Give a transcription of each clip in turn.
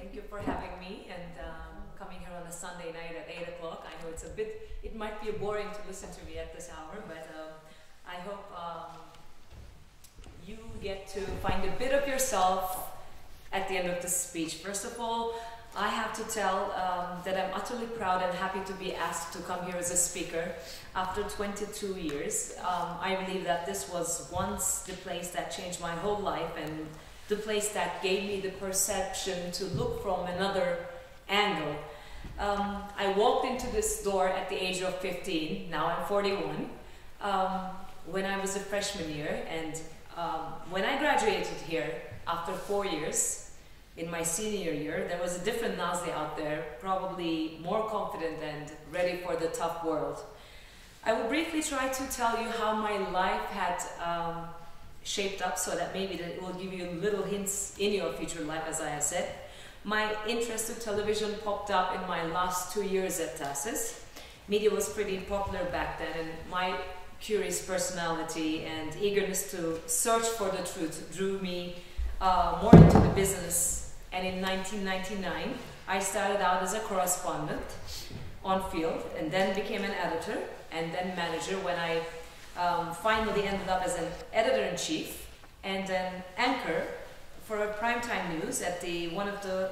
Thank you for having me and um, coming here on a Sunday night at 8 o'clock. I know it's a bit, it might be boring to listen to me at this hour, but um, I hope um, you get to find a bit of yourself at the end of the speech. First of all, I have to tell um, that I'm utterly proud and happy to be asked to come here as a speaker after 22 years. Um, I believe that this was once the place that changed my whole life and the place that gave me the perception to look from another angle. Um, I walked into this door at the age of 15, now I'm 41, um, when I was a freshman year. And um, when I graduated here after four years, in my senior year, there was a different Nazli out there, probably more confident and ready for the tough world. I will briefly try to tell you how my life had um, shaped up so that maybe that will give you little hints in your future life, as I have said. My interest in television popped up in my last two years at TASIS. Media was pretty popular back then, and my curious personality and eagerness to search for the truth drew me uh, more into the business. And in 1999, I started out as a correspondent on field, and then became an editor, and then manager when I um, finally ended up as an editor-in-chief and an anchor for a primetime news at the one of the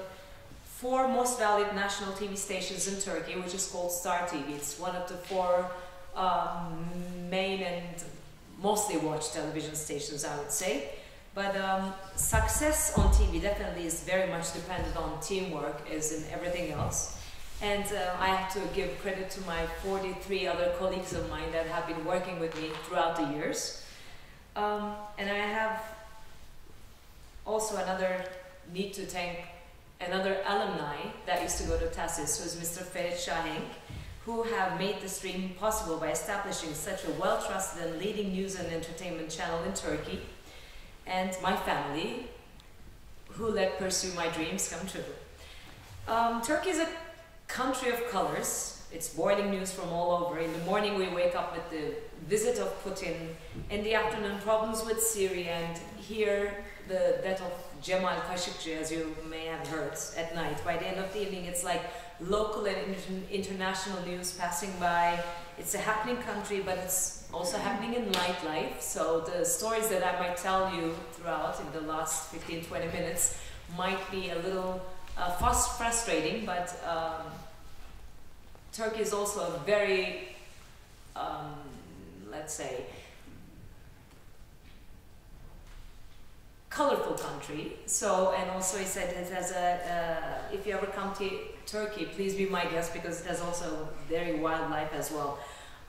four most valued national TV stations in Turkey, which is called Star TV. It's one of the four um, main and mostly watched television stations, I would say. But um, success on TV definitely is very much dependent on teamwork, as in everything else. And uh, I have to give credit to my 43 other colleagues of mine that have been working with me throughout the years. Um, and I have also another need to thank another alumni that used to go to TASIS, who's Mr. Ferit Şahenk, who have made this dream possible by establishing such a well-trusted and leading news and entertainment channel in Turkey, and my family, who let pursue my dreams come true. Um, Turkey is a country of colors. It's boiling news from all over. In the morning we wake up with the visit of Putin. In the afternoon problems with Syria and here the death of Cemal Khashoggi, as you may have heard, at night. By the end of the evening it's like local and inter international news passing by. It's a happening country, but it's also happening in nightlife. So the stories that I might tell you throughout in the last 15, 20 minutes might be a little uh, frustrating, but um, Turkey is also a very, um, let's say, colorful country. So, and also he said it has a, uh, if you ever come to Turkey, please be my guest because it has also very wildlife as well.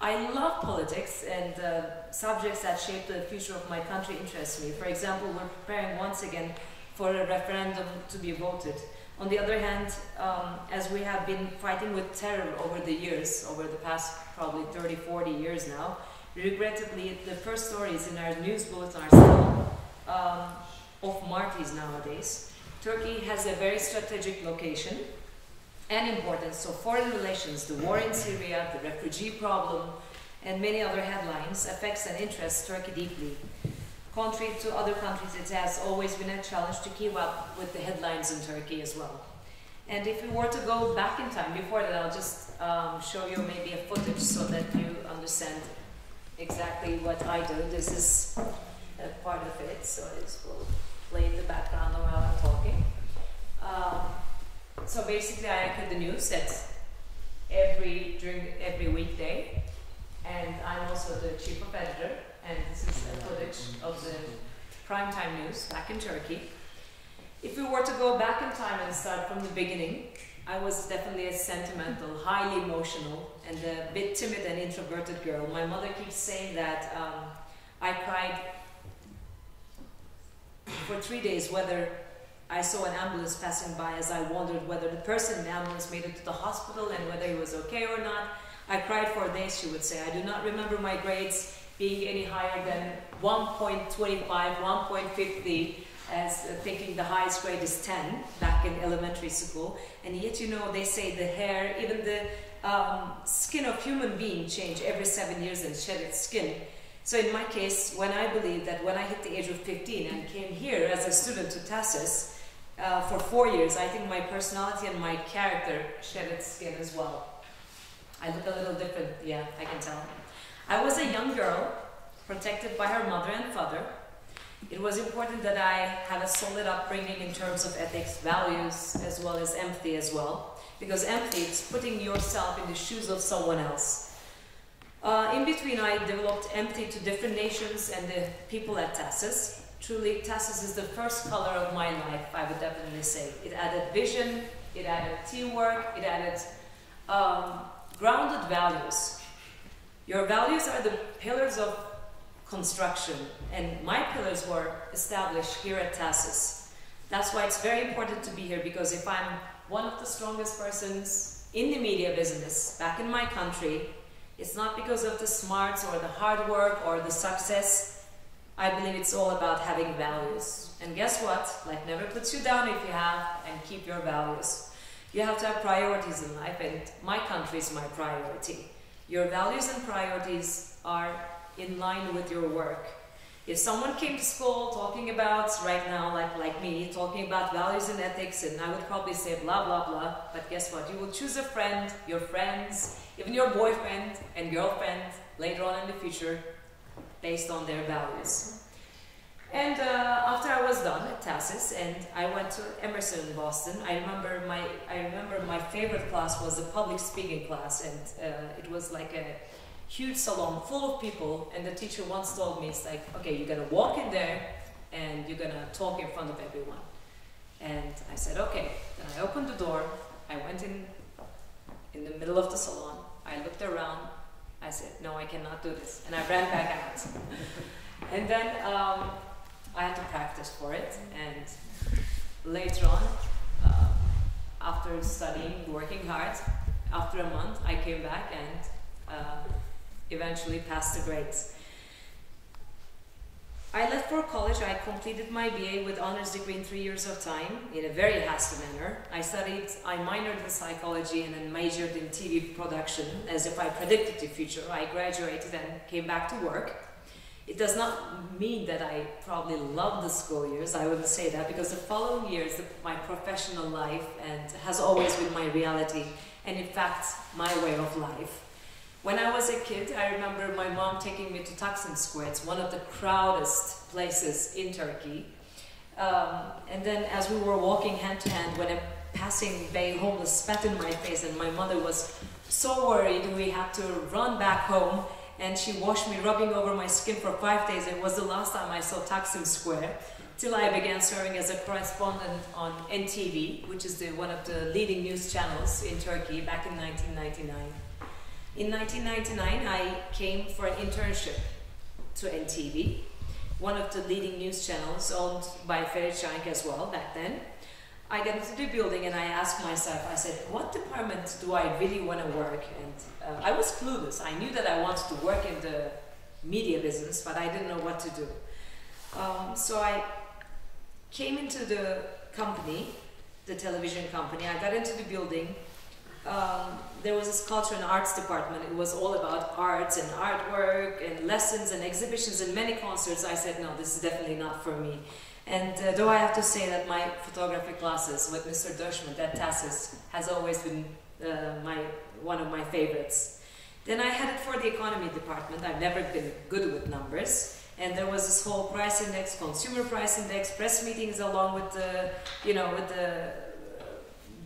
I love politics and uh, subjects that shape the future of my country interest me. For example, we're preparing once again for a referendum to be voted. On the other hand, um, as we have been fighting with terror over the years, over the past probably 30, 40 years now, regrettably, the first stories in our news bulletin are still um, of martyrs nowadays. Turkey has a very strategic location and importance, so foreign relations, the war in Syria, the refugee problem, and many other headlines affects and interests Turkey deeply. Contrary to other countries, it has always been a challenge to keep up with the headlines in Turkey as well. And if we were to go back in time, before that I'll just um, show you maybe a footage so that you understand exactly what I do. This is a part of it, so it will play in the background while I'm talking. Um, so basically I anchor the news that every, during every weekday, and I'm also the chief of editor and this is a footage of the primetime news back in Turkey. If we were to go back in time and start from the beginning, I was definitely a sentimental, highly emotional, and a bit timid and introverted girl. My mother keeps saying that um, I cried for three days whether I saw an ambulance passing by as I wondered whether the person in the ambulance made it to the hospital and whether he was okay or not. I cried for days, she would say. I do not remember my grades being any higher than 1.25, 1.50, as uh, thinking the highest grade is 10 back in elementary school. And yet, you know, they say the hair, even the um, skin of human being change every seven years and shed its skin. So in my case, when I believe that when I hit the age of 15 and came here as a student to TASIS, uh, for four years, I think my personality and my character shed its skin as well. I look a little different, yeah, I can tell. I was a young girl, protected by her mother and father. It was important that I had a solid upbringing in terms of ethics, values, as well as empathy as well. Because empathy is putting yourself in the shoes of someone else. Uh, in between, I developed empathy to different nations and the people at TASIS. Truly, TASIS is the first color of my life, I would definitely say. It added vision, it added teamwork, it added um, grounded values. Your values are the pillars of construction, and my pillars were established here at TASIS. That's why it's very important to be here because if I'm one of the strongest persons in the media business back in my country, it's not because of the smarts or the hard work or the success. I believe it's all about having values. And guess what? Life never puts you down if you have and keep your values. You have to have priorities in life, and my country is my priority. Your values and priorities are in line with your work. If someone came to school talking about, right now, like, like me, talking about values and ethics, and I would probably say blah, blah, blah, but guess what? You will choose a friend, your friends, even your boyfriend and girlfriend later on in the future based on their values. And uh, after I was done at TASIS and I went to Emerson in Boston, I remember my I remember my favorite class was the public speaking class, and uh, it was like a huge salon full of people. And the teacher once told me, "It's like, okay, you're gonna walk in there and you're gonna talk in front of everyone." And I said, "Okay." Then I opened the door. I went in in the middle of the salon. I looked around. I said, "No, I cannot do this," and I ran back out. and then. Um, I had to practice for it. And later on, uh, after studying, working hard, after a month, I came back and uh, eventually passed the grades. I left for college. I completed my BA with honors degree in three years of time in a very hasty manner. I studied, I minored in psychology and then majored in TV production as if I predicted the future. I graduated and came back to work. It does not mean that I probably love the school years. I wouldn't say that because the following years, the, my professional life and has always been my reality and in fact my way of life. When I was a kid, I remember my mom taking me to Taksim Square. It's one of the proudest places in Turkey. Um, and then as we were walking hand to hand, when a passing bay homeless spat in my face and my mother was so worried we had to run back home and she washed me rubbing over my skin for five days. It was the last time I saw Taksim Square till I began serving as a correspondent on NTV, which is the, one of the leading news channels in Turkey back in 1999. In 1999, I came for an internship to NTV, one of the leading news channels owned by Ferit Şahenk as well back then. I got into the building and I asked myself, I said, what department do I really want to work? And uh, I was clueless. I knew that I wanted to work in the media business, but I didn't know what to do. Um, so I came into the company, the television company. I got into the building. Um, there was this culture and arts department. It was all about arts and artwork and lessons and exhibitions and many concerts. I said, no, this is definitely not for me. And uh, though I have to say that my photography classes with Mr. Doshman, that TASIS, has always been uh, my, one of my favorites. Then I headed for the economy department. I've never been good with numbers. And there was this whole price index, consumer price index, press meetings along with the, you know, with the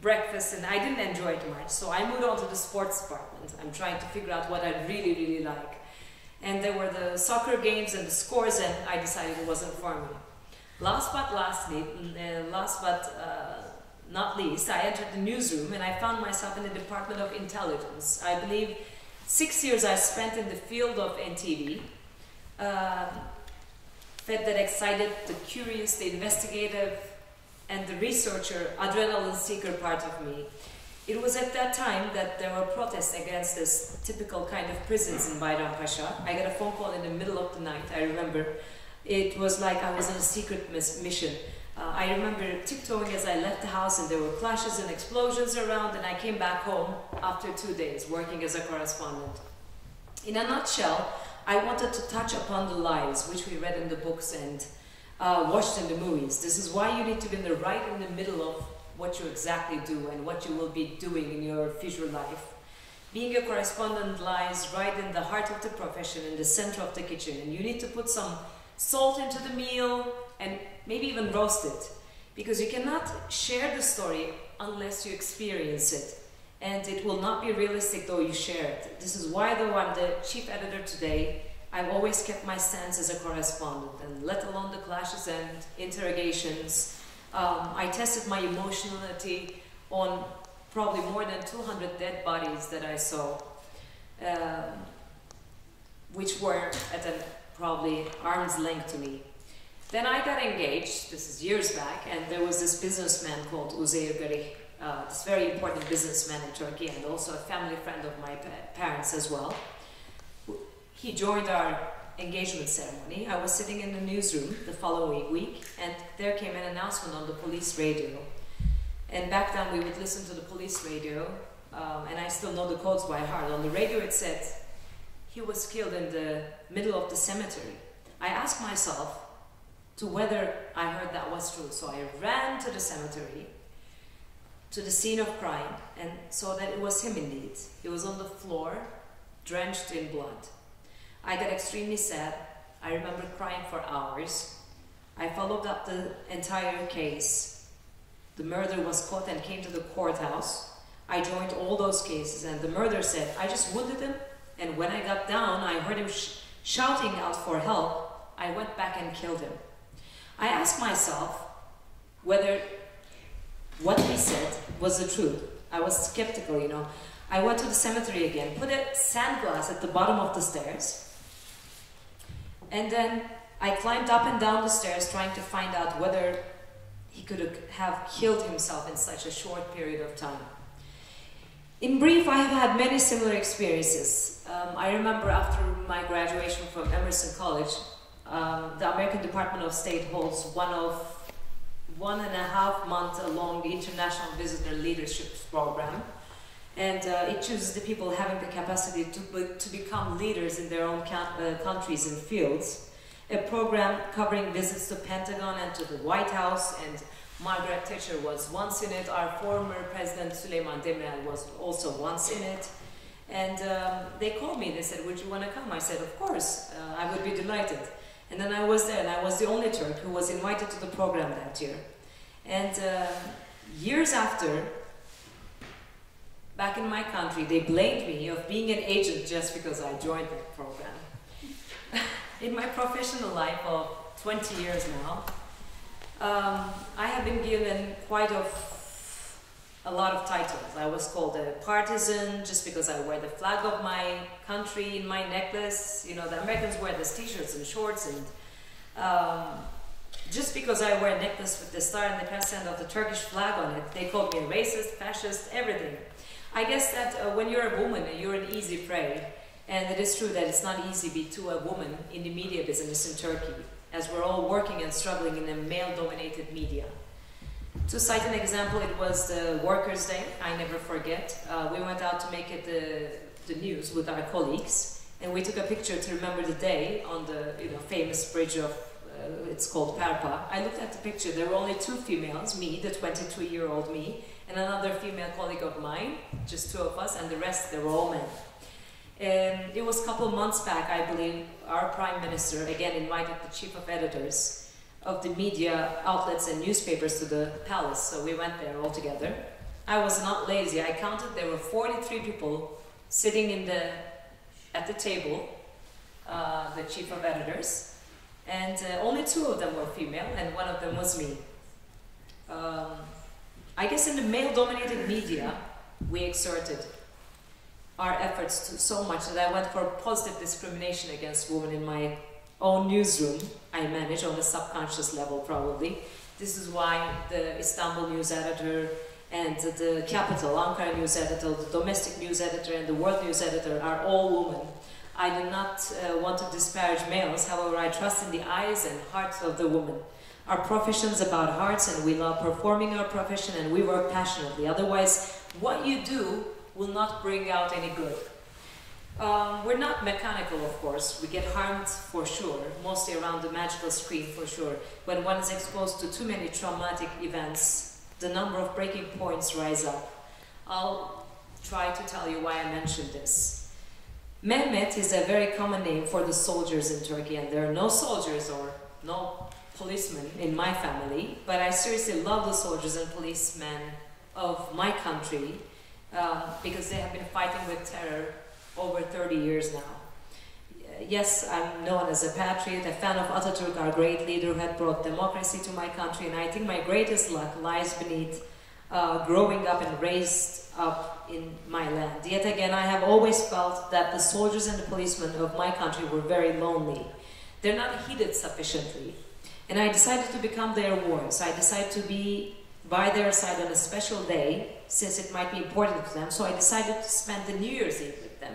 breakfast, and I didn't enjoy it much. So I moved on to the sports department. I'm trying to figure out what I really, really like. And there were the soccer games and the scores, and I decided it wasn't for me. Last but lastly, uh, last but uh, not least, I entered the newsroom and I found myself in the Department of Intelligence. I believe six years I spent in the field of NTV. Uh, fed that excited, the curious, the investigative, and the researcher, adrenaline seeker part of me. It was at that time that there were protests against this typical kind of prisons in Bayrampaşa. I got a phone call in the middle of the night, I remember, it was like I was on a secret mission. Uh, I remember tiptoeing as I left the house and there were clashes and explosions around and I came back home after two days working as a correspondent. In a nutshell, I wanted to touch upon the lies which we read in the books and uh, watched in the movies. This is why you need to be in the right in the middle of what you exactly do and what you will be doing in your future life. Being a correspondent lies right in the heart of the profession, in the center of the kitchen, and you need to put some salt into the meal and maybe even roast it because you cannot share the story unless you experience it and it will not be realistic though you share it. This is why though I'm the chief editor today, I've always kept my stance as a correspondent and let alone the clashes and interrogations. Um, I tested my emotionality on probably more than 200 dead bodies that I saw, um, which were at a probably arm's length to me. Then I got engaged, this is years back, and there was this businessman called Uzeyir Garih, uh, this very important businessman in Turkey and also a family friend of my pa parents as well. He joined our engagement ceremony. I was sitting in the newsroom the following week, and there came an announcement on the police radio. And back then, we would listen to the police radio, um, and I still know the codes by heart. On the radio, it said he was killed in the middle of the cemetery. I asked myself to whether I heard that was true, so I ran to the cemetery to the scene of crime and saw that it was him indeed. He was on the floor, drenched in blood. I got extremely sad. I remember crying for hours. I followed up the entire case. The murder was caught and came to the courthouse. I joined all those cases, and the murderer said, I just wounded him, and when I got down, I heard him sh shouting out for help. I went back and killed him. I asked myself whether what he said was the truth. I was skeptical, you know. I went to the cemetery again, put a sand glass at the bottom of the stairs, and then I climbed up and down the stairs trying to find out whether he could have killed himself in such a short period of time. In brief, I have had many similar experiences. Um, I remember after my graduation from Emerson College, um, the American Department of State holds one of one and a half month long International Visitor Leadership Program. And uh, it chooses the people having the capacity to, to become leaders in their own uh, countries and fields. A program covering visits to Pentagon and to the White House and Margaret Thatcher was once in it. Our former president Süleyman Demirel was also once in it. And um, they called me, they said, would you want to come? I said, of course, uh, I would be delighted. And then I was there and I was the only Turk who was invited to the program that year. And uh, years after, back in my country, they blamed me of being an agent just because I joined that program. in my professional life of 20 years now, um, I have been given quite a lot of titles. I was called a partisan just because I wear the flag of my country in my necklace. You know, the Americans wear these t-shirts and shorts and um, just because I wear a necklace with the star and the crescent of the Turkish flag on it, they called me a racist, fascist, everything. I guess that uh, when you're a woman, you're an easy prey. And it is true that it's not easy to be to a woman in the media business in Turkey, as we're all working and struggling in a male-dominated media. To cite an example, it was the Workers' Day, I never forget. Uh, we went out to make it the, the news with our colleagues, and we took a picture to remember the day on the you know, famous bridge of uh, it's called Parpa. I looked at the picture. There were only two females, me, the 22-year-old me, and another female colleague of mine, just two of us, and the rest, they were all men. And it was a couple of months back, I believe, our prime minister again invited the chief of editors of the media outlets and newspapers to the palace. So we went there all together. I was not lazy. I counted there were 43 people sitting in the at the table, uh, the chief of editors, and uh, only two of them were female, and one of them was me. Um, I guess in the male-dominated media, we exerted our efforts to so much that I went for positive discrimination against women in my own newsroom. I manage on a subconscious level, probably. This is why the Istanbul news editor and the capital, Ankara news editor, the domestic news editor, and the world news editor are all women I do not uh, want to disparage males, however, I trust in the eyes and hearts of the woman. Our profession is about hearts, and we love performing our profession, and we work passionately. Otherwise, what you do will not bring out any good. Um, we're not mechanical, of course. We get harmed for sure, mostly around the magical screen for sure. When one is exposed to too many traumatic events, the number of breaking points rise up. I'll try to tell you why I mentioned this. Mehmet is a very common name for the soldiers in Turkey, and there are no soldiers or no policemen in my family, but I seriously love the soldiers and policemen of my country um, because they have been fighting with terror over 30 years now. Yes, I'm known as a patriot, a fan of Ataturk, our great leader who had brought democracy to my country, and I think my greatest luck lies beneath uh, growing up and raised up in my land. Yet again, I have always felt that the soldiers and the policemen of my country were very lonely. They're not heeded sufficiently. And I decided to become their voice. I decided to be by their side on a special day, since it might be important to them, so I decided to spend the New Year's Eve with them.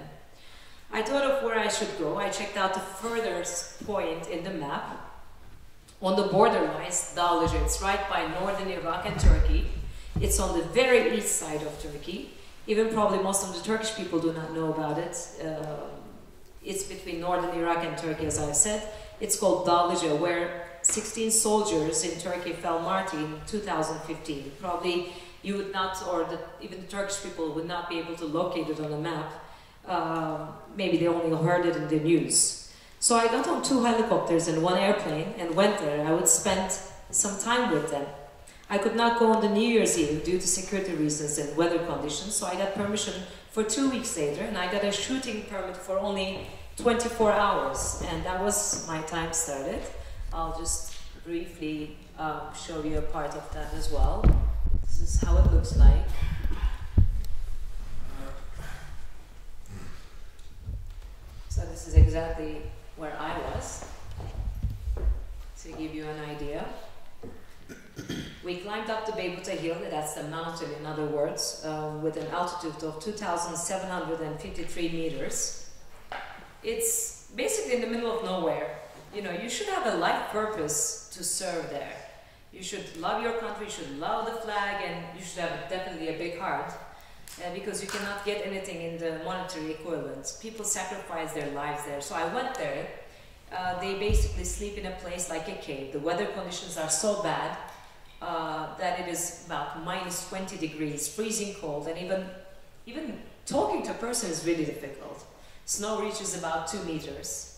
I thought of where I should go. I checked out the furthest point in the map. On the border lies Dağlıca. It's right by northern Iraq and Turkey. It's on the very east side of Turkey. Even probably most of the Turkish people do not know about it. Uh, it's between northern Iraq and Turkey, as I said. It's called Dağlıca, where 16 soldiers in Turkey fell martyr in 2015. Probably you would not, or the, even the Turkish people would not be able to locate it on a map. Uh, maybe they only heard it in the news. So I got on two helicopters and one airplane and went there. I would spend some time with them. I could not go on the New Year's Eve due to security reasons and weather conditions, so I got permission for two weeks later, and I got a shooting permit for only 24 hours, and that was my time started. I'll just briefly uh, show you a part of that as well. This is how it looks like. So this is exactly where I was, to give you an idea. We climbed up the Beybuta Hill, that's the mountain in other words, uh, with an altitude of 2,753 meters. It's basically in the middle of nowhere you know, you should have a life purpose to serve there. You should love your country, you should love the flag, and you should have definitely a big heart. Uh, because you cannot get anything in the monetary equivalent. People sacrifice their lives there. So I went there. Uh, they basically sleep in a place like a cave. The weather conditions are so bad uh, that it is about minus 20 degrees, freezing cold, and even even talking to a person is really difficult. Snow reaches about two meters.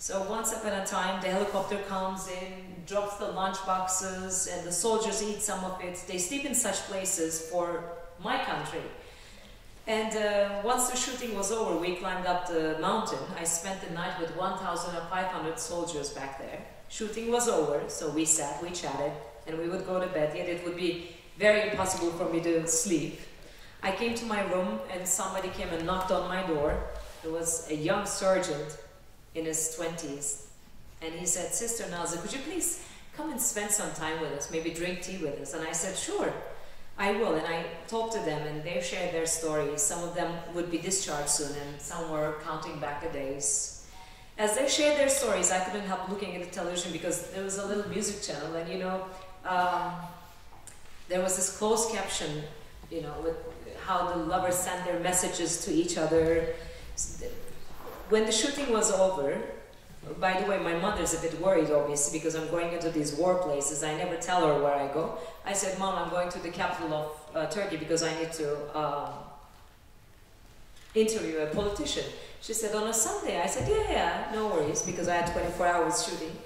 So once upon a time, the helicopter comes in, drops the lunch boxes, and the soldiers eat some of it. They sleep in such places for my country. And uh, once the shooting was over, we climbed up the mountain. I spent the night with 1,500 soldiers back there. Shooting was over, so we sat, we chatted, and we would go to bed. Yet it would be very impossible for me to sleep. I came to my room, and somebody came and knocked on my door. It was a young sergeant in his 20s. And he said, Sister Nazlı, could you please come and spend some time with us, maybe drink tea with us? And I said, Sure, I will. And I talked to them and they shared their stories. Some of them would be discharged soon and some were counting back the days. As they shared their stories, I couldn't help looking at the television because there was a little music channel and you know, um, there was this closed caption, you know, with how the lovers sent their messages to each other when the shooting was over, by the way, my mother's a bit worried, obviously, because I'm going into these war places. I never tell her where I go. I said, Mom, I'm going to the capital of uh, Turkey because I need to um, interview a politician. She said, on a Sunday? I said, yeah, yeah, no worries, because I had 24 hours shooting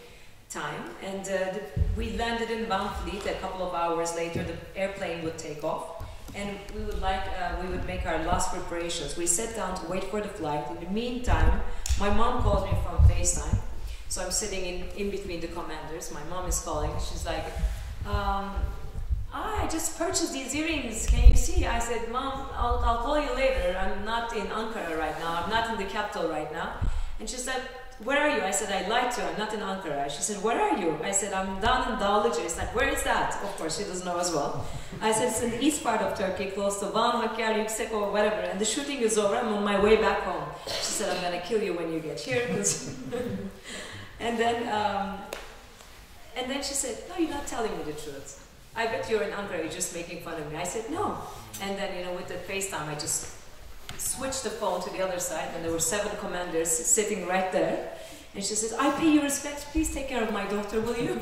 time. And uh, we landed in Banfleet. A couple of hours later, the airplane would take off and we would like uh, we would make our last preparations. We sat down to wait for the flight. In the meantime, my mom calls me from FaceTime, so I'm sitting in in between the commanders. My mom is calling. She's like, um, I just purchased these earrings. Can you see? I said, Mom, I'll, I'll call you later. I'm not in Ankara right now. I'm not in the capital right now. And she said, where are you? I said, I lied to you, I'm not in Ankara. She said, where are you? I said, I'm down in Dağlıca. It's like, where is that? Of course, she doesn't know as well. I said, it's in the east part of Turkey, close to Van, Hakkari, Yüksek, or whatever. And the shooting is over, I'm on my way back home. She said, I'm gonna kill you when you get here. and then, um, and then she said, no, you're not telling me the truth. I bet you're in Ankara, you're just making fun of me. I said, no. And then, you know, with the FaceTime, I just switched the phone to the other side, and there were seven commanders sitting right there. And she says, I pay you respect, please take care of my daughter, will you?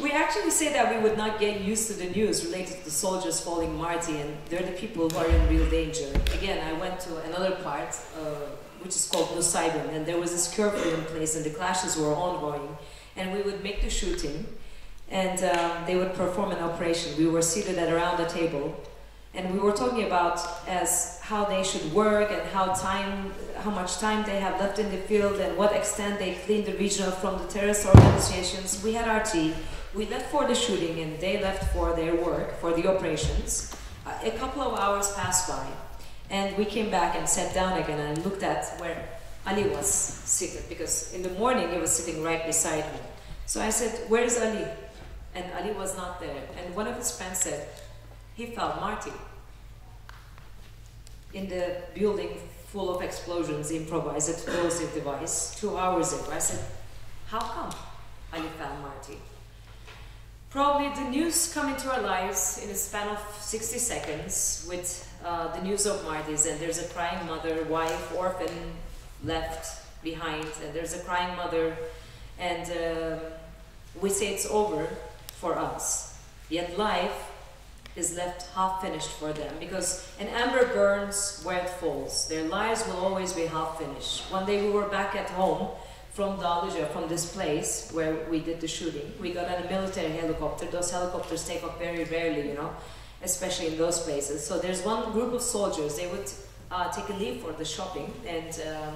we actually say that we would not get used to the news related to the soldiers falling martyr, and they're the people who are in real danger. Again, I went to another part, uh, which is called Nusaybin, and there was this curfew in place, and the clashes were ongoing. And we would make the shooting, and um, they would perform an operation. We were seated at around the table, and we were talking about as how they should work and how time how much time they have left in the field and what extent they clean the region from the terrorist organizations. We had our tea. We left for the shooting and they left for their work, for the operations. Uh, a couple of hours passed by and we came back and sat down again and looked at where Ali was seated because in the morning he was sitting right beside me. So I said, where's Ali? And Ali was not there. And one of his friends said, he found martyr in the building full of explosions, improvised explosive device, two hours ago. I said, how come Ali found martyr? Probably the news come into our lives in a span of 60 seconds with uh, the news of martyrs and there's a crying mother, wife, orphan left behind and there's a crying mother and uh, we say it's over for us. Yet life is left half finished for them because an ember burns where it falls. Their lives will always be half finished. One day we were back at home from Dağlıca, from this place where we did the shooting. We got on a military helicopter. Those helicopters take off very rarely, you know, especially in those places. So there's one group of soldiers. They would uh, take a leave for the shopping, and um,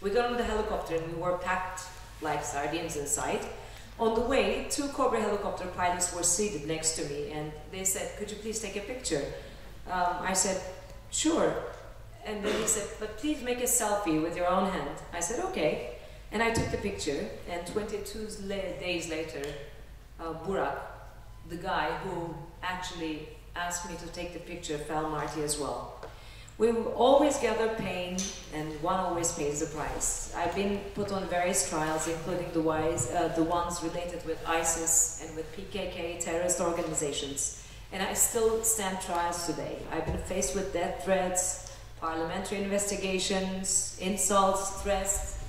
we got on the helicopter and we were packed like sardines inside. On the way, two Cobra helicopter pilots were seated next to me and they said, could you please take a picture? Um, I said, sure. And then he said, but please make a selfie with your own hand. I said, okay. And I took the picture and 22 days later, uh, Burak, the guy who actually asked me to take the picture, fell martyr as well. We always gather pain, and one always pays the price. I've been put on various trials, including the, wise, uh, the ones related with ISIS and with PKK terrorist organizations. And I still stand trials today. I've been faced with death threats, parliamentary investigations, insults, threats.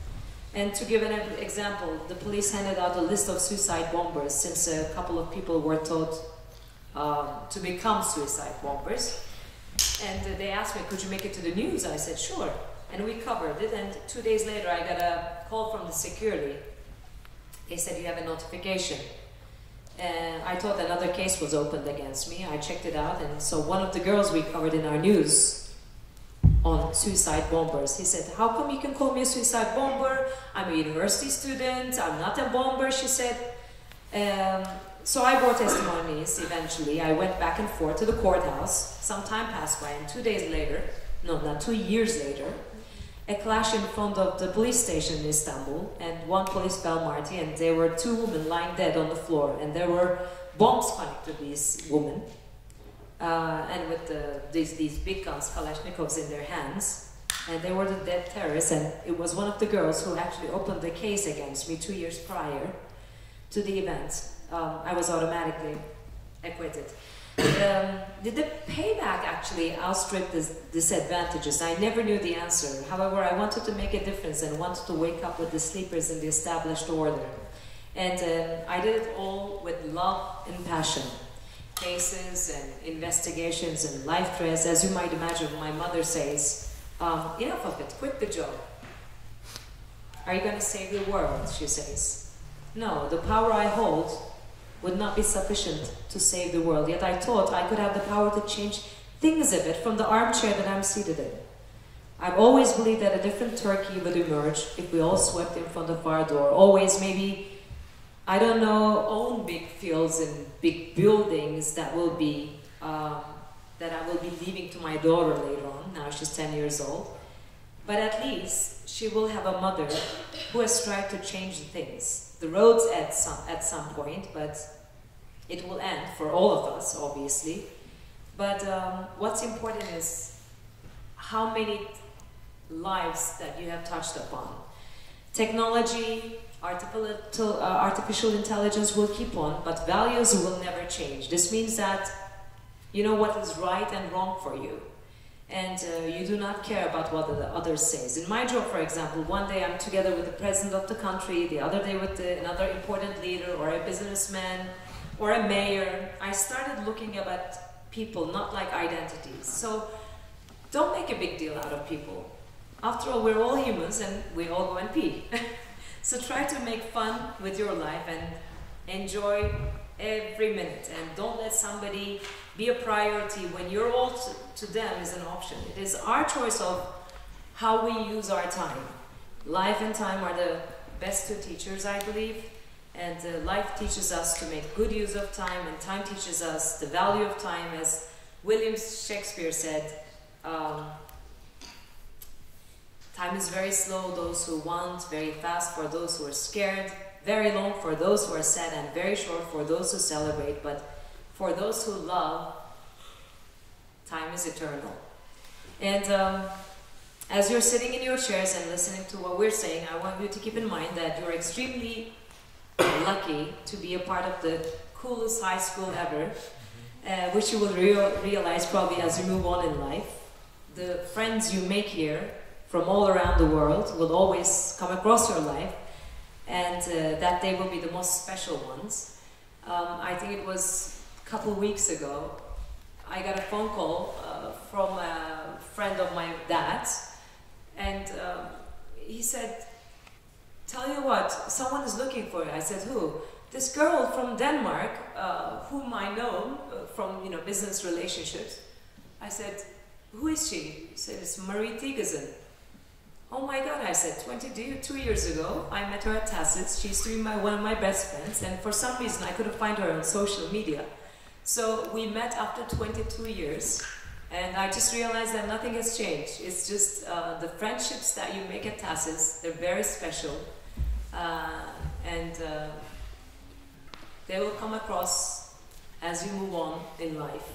And to give an example, the police handed out a list of suicide bombers since a couple of people were taught um, to become suicide bombers. And they asked me, could you make it to the news? I said, sure. And we covered it. And two days later, I got a call from the security. They said, you have a notification. And I thought another case was opened against me. I checked it out. And so one of the girls we covered in our news on suicide bombers, he said, how come you can call me a suicide bomber? I'm a university student. I'm not a bomber, she said. Um, so I brought testimonies eventually. I went back and forth to the courthouse. Some time passed by, and two days later, no, not two years later, a clash in front of the police station in Istanbul, and one police fell and there were two women lying dead on the floor, and there were bombs connected to these women, uh, and with the, these, these big guns, Kalashnikovs in their hands, and they were the dead terrorists, and it was one of the girls who actually opened the case against me two years prior to the event um, I was automatically acquitted. Um, did the payback actually outstrip the disadvantages? I never knew the answer. However, I wanted to make a difference and wanted to wake up with the sleepers in the established order. And um, I did it all with love and passion. Cases and investigations and life threats, as you might imagine, my mother says, um, enough of it, quit the job. Are you going to save the world? She says. No, the power I hold would not be sufficient to save the world. Yet I thought I could have the power to change things a bit from the armchair that I'm seated in. I've always believed that a different Turkey would emerge if we all swept in front of our door. Always, maybe, I don't know, own big fields and big buildings that will be, um, that I will be leaving to my daughter later on. Now she's 10 years old. But at least she will have a mother who has tried to change things the roads at some, at some point, but it will end for all of us, obviously. But um, what's important is how many lives that you have touched upon. Technology, artificial, uh, artificial intelligence will keep on, but values will never change. This means that you know what is right and wrong for you. And uh, you do not care about what the other says. In my job, for example, one day I'm together with the president of the country, the other day with the, another important leader or a businessman or a mayor. I started looking at people, not like identities. So don't make a big deal out of people. After all, we're all humans and we all go and pee. so try to make fun with your life and enjoy every minute and don't let somebody be a priority when you're all to, to them is an option. It is our choice of how we use our time. Life and time are the best two teachers, I believe. And uh, life teaches us to make good use of time, and time teaches us the value of time, as William Shakespeare said. Um, time is very slow, those who want, very fast for those who are scared, very long for those who are sad, and very short for those who celebrate. But for those who love, time is eternal. And um, as you're sitting in your chairs and listening to what we're saying, I want you to keep in mind that you're extremely lucky to be a part of the coolest high school ever, uh, which you will real realize probably as you move on in life. The friends you make here from all around the world will always come across your life, and uh, that they will be the most special ones. Um, I think it was couple weeks ago, I got a phone call uh, from a friend of my dad's, and uh, he said, "Tell you what, someone is looking for you." I said, "Who?" This girl from Denmark, uh, whom I know uh, from you know business relationships. I said, "Who is she?" He said, "It's Marie Thygesen." Oh my God, I said, 22 years ago, I met her at TASIS. She's to be my, one of my best friends, and for some reason I couldn't find her on social media. So we met after 22 years, and I just realized that nothing has changed. It's just uh, the friendships that you make at TASIS, they're very special, uh, and uh, they will come across as you move on in life.